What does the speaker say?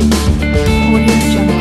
Audio Jungle.